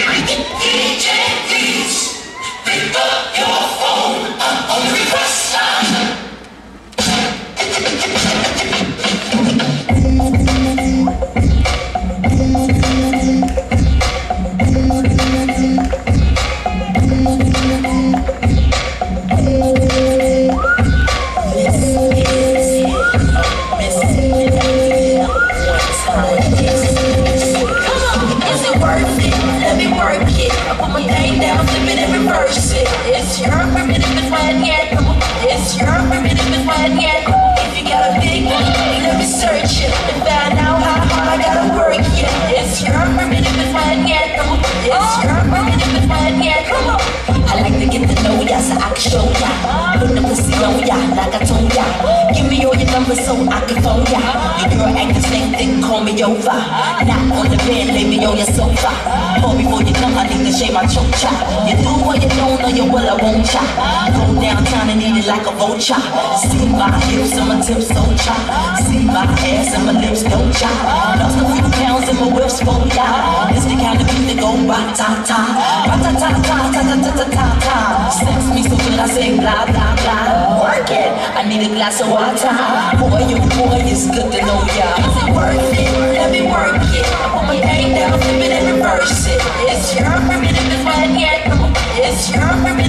Ich it? Work it. I put my thing down, flip it and reverse it. It's your primitive is when yet. It's your primitive is when yet. If you got a big money, let me search it and find out how hard I gotta work it. It's your primitive is when yet. It's your primitive is when yet. Come on. I like to get to know ya so I can show ya. Put the pussy on ya like I told ya. Give me all your numbers so I can phone ya. Your girl act the same thing, call me over. Not on the bed, me on your sofa. Hold before you come, I need to shave my choke chop. You do what you don't know, you will, I won't chop. Go downtown and eat it like a vulture. See my hips and my tips don't chop. See my ass and my lips don't chop. Lost a few pounds and my whips won't die. It's the kind of beat that go ra-ta-ta. Ra-ta-ta-ta, ta-ta-ta-ta-ta. Sex me so good, I say blah, blah, blah. Work it, I need a glass of water. Boy, you boy, it's good to know ya. Is it